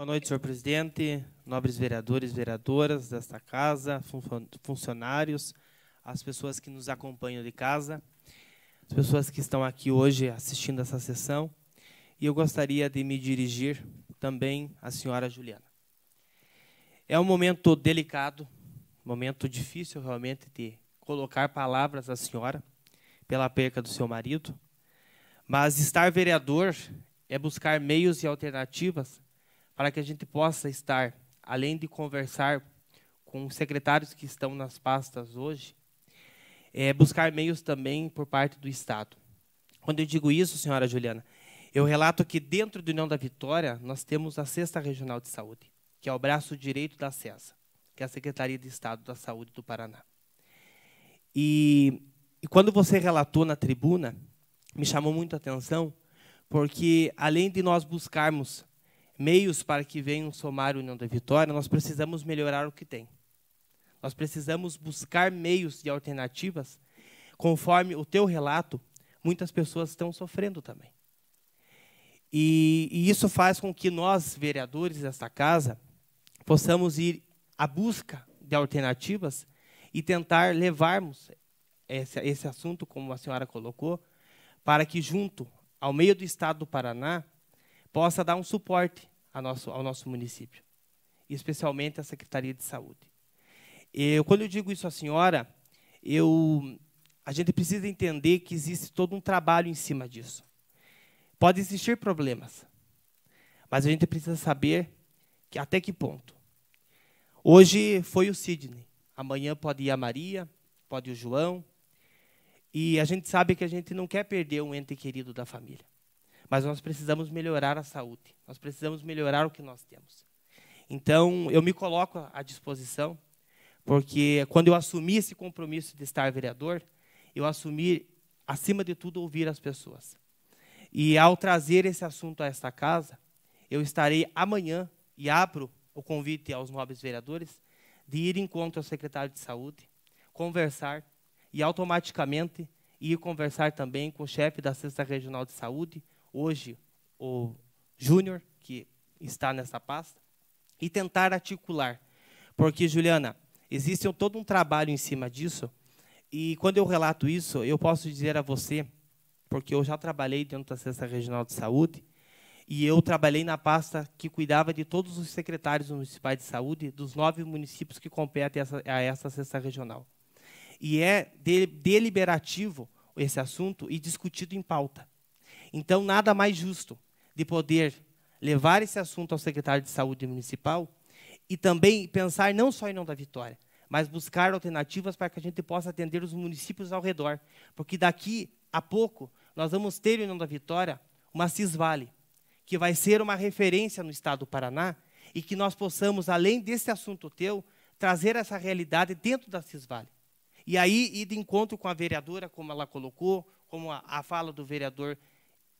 Boa noite, senhor presidente, nobres vereadores, vereadoras desta casa, funcionários, as pessoas que nos acompanham de casa, as pessoas que estão aqui hoje assistindo essa sessão. E eu gostaria de me dirigir também à senhora Juliana. É um momento delicado, momento difícil realmente de colocar palavras à senhora pela perca do seu marido, mas estar vereador é buscar meios e alternativas para que a gente possa estar, além de conversar com os secretários que estão nas pastas hoje, é buscar meios também por parte do Estado. Quando eu digo isso, senhora Juliana, eu relato que dentro do União da Vitória nós temos a Sexta Regional de Saúde, que é o braço direito da CESA, que é a Secretaria de Estado da Saúde do Paraná. E, e quando você relatou na tribuna, me chamou muito a atenção, porque além de nós buscarmos meios para que venham somar a União da Vitória, nós precisamos melhorar o que tem. Nós precisamos buscar meios e alternativas. Conforme o teu relato, muitas pessoas estão sofrendo também. E, e isso faz com que nós, vereadores desta casa, possamos ir à busca de alternativas e tentar levarmos esse, esse assunto, como a senhora colocou, para que, junto ao meio do Estado do Paraná, possa dar um suporte ao nosso, ao nosso município, especialmente à Secretaria de Saúde. Eu, quando eu digo isso à senhora, eu, a gente precisa entender que existe todo um trabalho em cima disso. Pode existir problemas, mas a gente precisa saber que até que ponto. Hoje foi o Sidney, amanhã pode ir a Maria, pode ir o João, e a gente sabe que a gente não quer perder um ente querido da família. Mas nós precisamos melhorar a saúde. Nós precisamos melhorar o que nós temos. Então, eu me coloco à disposição porque quando eu assumi esse compromisso de estar vereador, eu assumi, acima de tudo, ouvir as pessoas. E ao trazer esse assunto a esta casa, eu estarei amanhã e abro o convite aos nobres vereadores de ir em encontro ao secretário de saúde, conversar e automaticamente ir conversar também com o chefe da Sexta Regional de Saúde, hoje o Júnior, que está nessa pasta, e tentar articular. Porque, Juliana, Existe todo um trabalho em cima disso. E quando eu relato isso, eu posso dizer a você, porque eu já trabalhei dentro da Sexta Regional de Saúde, e eu trabalhei na pasta que cuidava de todos os secretários municipais de saúde dos nove municípios que competem a essa Sexta Regional. E é deliberativo esse assunto e discutido em pauta. Então, nada mais justo de poder levar esse assunto ao secretário de saúde municipal e também pensar não só em não da vitória, mas buscar alternativas para que a gente possa atender os municípios ao redor. Porque daqui a pouco nós vamos ter em União da Vitória uma Cisvale, que vai ser uma referência no estado do Paraná e que nós possamos, além desse assunto teu, trazer essa realidade dentro da Cisvale. E aí ir de encontro com a vereadora, como ela colocou, como a, a fala do vereador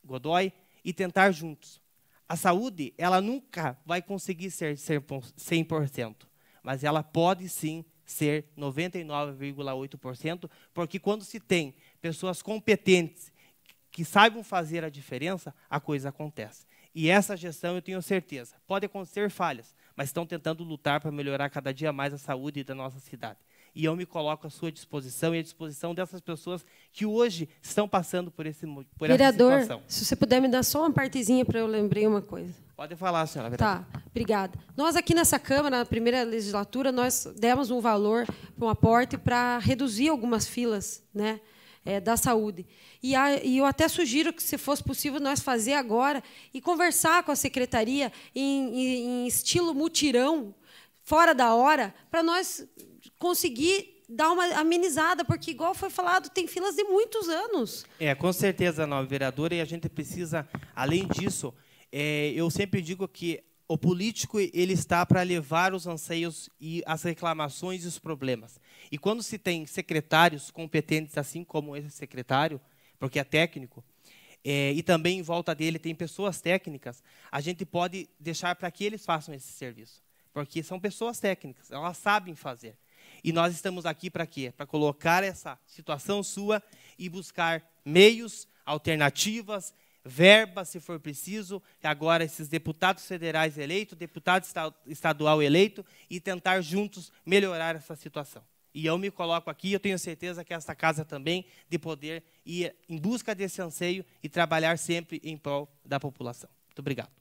Godoy, e tentar juntos a saúde, ela nunca vai conseguir ser, ser 100%, mas ela pode sim ser 99,8%, porque quando se tem pessoas competentes que saibam fazer a diferença, a coisa acontece. E essa gestão, eu tenho certeza, pode acontecer falhas, mas estão tentando lutar para melhorar cada dia mais a saúde da nossa cidade e eu me coloco à sua disposição e à disposição dessas pessoas que hoje estão passando por, esse, por Vereador, essa situação. se você puder me dar só uma partezinha para eu lembrar uma coisa. Pode falar, senhora vereadora. Tá, obrigada. Nós aqui nessa Câmara, na primeira legislatura, nós demos um valor para um aporte para reduzir algumas filas né, é, da saúde. E, a, e, eu até sugiro que, se fosse possível, nós fazer agora e conversar com a secretaria em, em, em estilo mutirão, fora da hora, para nós conseguir dar uma amenizada, porque, igual foi falado, tem filas de muitos anos. É, com certeza, nova vereadora, e a gente precisa, além disso, é, eu sempre digo que o político ele está para levar os anseios e as reclamações e os problemas. E quando se tem secretários competentes, assim como esse secretário, porque é técnico, é, e também em volta dele tem pessoas técnicas, a gente pode deixar para que eles façam esse serviço. Porque são pessoas técnicas, elas sabem fazer. E nós estamos aqui para quê? Para colocar essa situação sua e buscar meios, alternativas, verba, se for preciso, agora esses deputados federais eleitos, deputado estadual eleito, e tentar juntos melhorar essa situação. E eu me coloco aqui, eu tenho certeza que esta casa também, de poder ir em busca desse anseio e trabalhar sempre em prol da população. Muito obrigado.